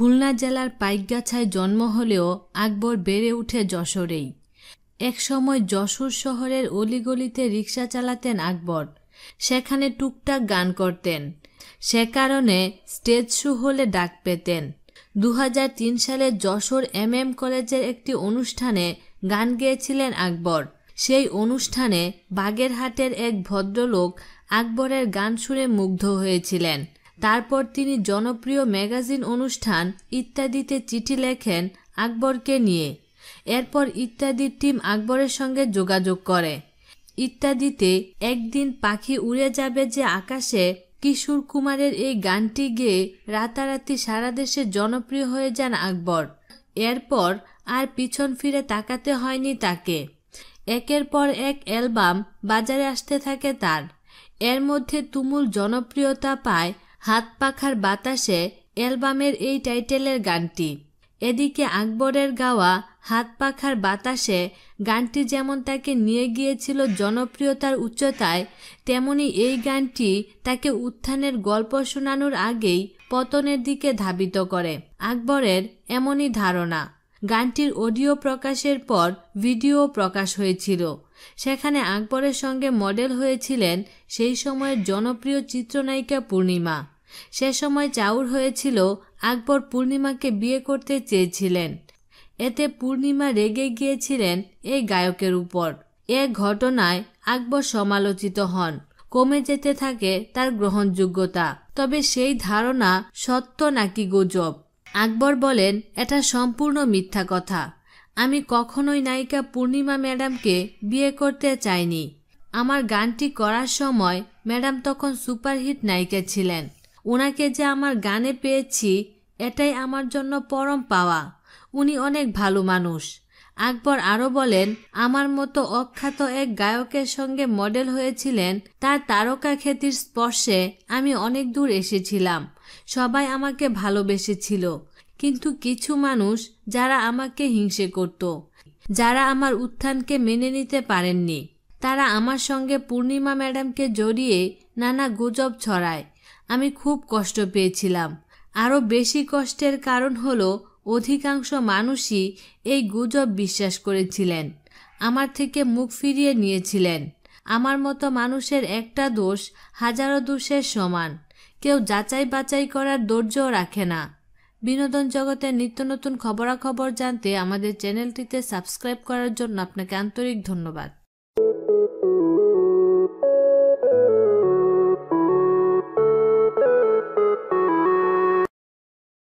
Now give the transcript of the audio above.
খুলনা জেলার পাইকগাছায় জন্ম হলেও আকবর বেড়ে উঠে যশোরেই। একসময় যশোর শহরের অলিগলিতে রিক্সা চালাতেন আকবর। সেখানে টুকটাক গান করতেন। সে কারণে স্টেজ শো হলে ডাক পেতেন। দু হাজার তিন সালে যশোর এম এম কলেজের একটি অনুষ্ঠানে গান গেয়েছিলেন আকবর। সেই অনুষ্ঠানে বাগেরহাটের এক ভদ্রলোক আকবরের গান শুনে মুগ্ধ হয়েছিলেন। তারপর তিনি জনপ্রিয় ম্যাগাজিন অনুষ্ঠান ইত্যাদিতে চিঠি লেখেন আকবরকে নিয়ে। এরপর ইত্যাদির টিম আকবরের সঙ্গে যোগাযোগ করে। ইত্যাদিতে একদিন পাখি উড়ে যাবে যে আকাশে, কিশোর কুমারের এই গানটি গেয়ে রাতারাতি সারা দেশে জনপ্রিয় হয়ে যান আকবর। এরপর আর পিছন ফিরে তাকাতে হয়নি তাকে। একের পর এক অ্যালবাম বাজারে আসতে থাকে তার। এর মধ্যে তুমুল জনপ্রিয়তা পায় হাত পাখার বাতাসে অ্যালবামের এই টাইটেলের গানটি। এদিকে আকবরের গাওয়া হাত পাখার বাতাসে গানটি যেমন তাকে নিয়ে গিয়েছিল জনপ্রিয়তার উচ্চতায়, তেমনি এই গানটি তাকে উত্থানের গল্প শোনানোর আগেই পতনের দিকে ধাবিত করে। আকবরের এমনই ধারণা, গানটির অডিও প্রকাশের পর ভিডিও প্রকাশ হয়েছিল। সেখানে আকবরের সঙ্গে মডেল হয়েছিলেন সেই সময়ের জনপ্রিয় চিত্রনায়িকা পূর্ণিমা। সে সময় চাউর হয়েছিল, আকবর পূর্ণিমাকে বিয়ে করতে চেয়েছিলেন। এতে পূর্ণিমা রেগে গিয়েছিলেন এই গায়কের উপর। এ ঘটনায় আকবর সমালোচিত হন। কমে যেতে থাকে তার গ্রহণযোগ্যতা। তবে সেই ধারণা সত্য নাকি গুজব? আকবর বলেন, এটা সম্পূর্ণ মিথ্যা কথা। আমি কখনোই নায়িকা পূর্ণিমা ম্যাডামকে বিয়ে করতে চাইনি। আমার গানটি করার সময় ম্যাডাম তখন সুপারহিট নায়িকা ছিলেন। ওনাকে যে আমার গানে পেয়েছি, এটাই আমার জন্য পরম পাওয়া। উনি অনেক ভালো মানুষ। আকবর আরও বলেন, আমার মতো অখ্যাত এক গায়কের সঙ্গে মডেল হয়েছিলেন তার তারকা খ্যাতির স্পর্শে আমি অনেক দূর এসেছিলাম। সবাই আমাকে ভালোবেসেছিল। কিন্তু কিছু মানুষ যারা আমাকে হিংসে করত, যারা আমার উত্থানকে মেনে নিতে পারেননি, তারা আমার সঙ্গে পূর্ণিমা ম্যাডামকে জড়িয়ে নানা গুজব ছড়ায়। আমি খুব কষ্ট পেয়েছিলাম। আরও বেশি কষ্টের কারণ হলো, অধিকাংশ মানুষই এই গুজব বিশ্বাস করেছিলেন। আমার থেকে মুখ ফিরিয়ে নিয়েছিলেন। আমার মতো মানুষের একটা দোষ হাজারো দোষের সমান। কেউ যাচাই বাছাই করার ধৈর্যও রাখে না। বিনোদন জগতের নিত্য নতুন খবরাখবর জানতে আমাদের চ্যানেলটিতে সাবস্ক্রাইব করার জন্য আপনাকে আন্তরিক ধন্যবাদ।